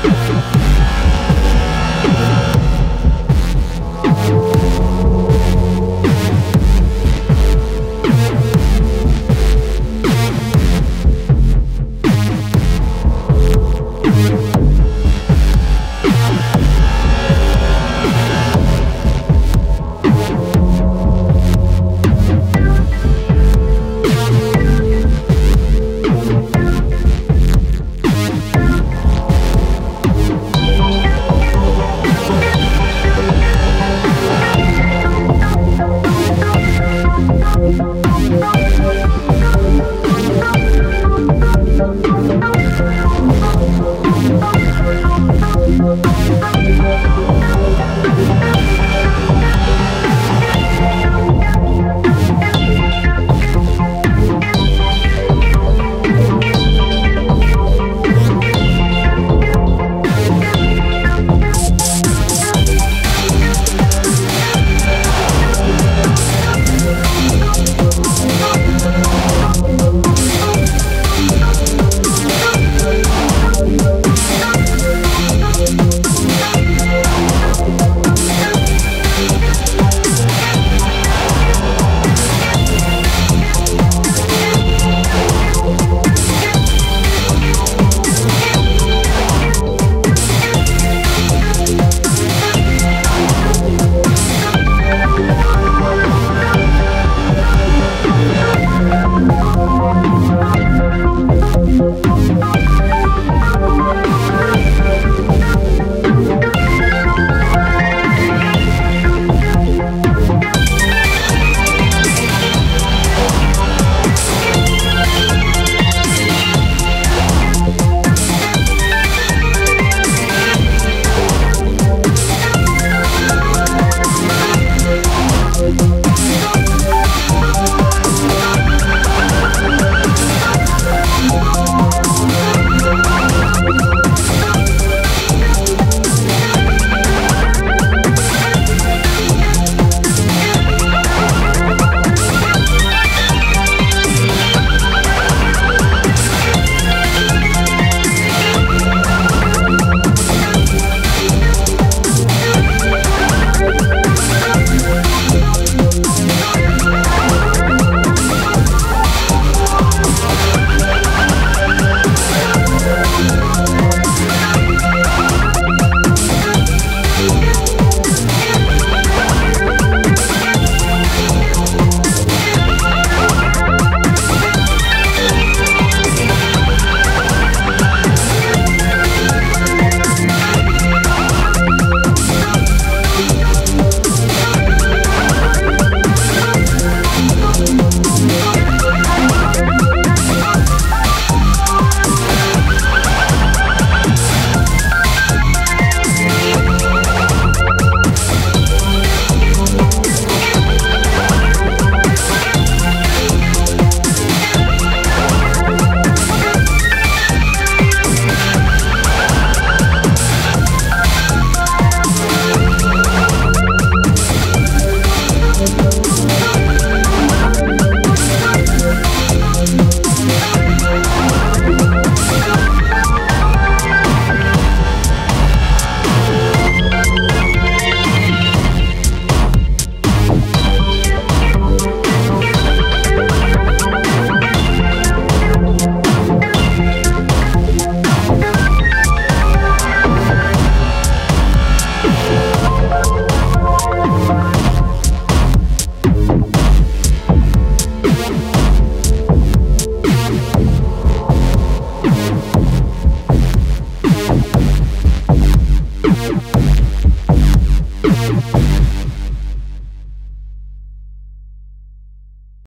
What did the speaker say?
Thank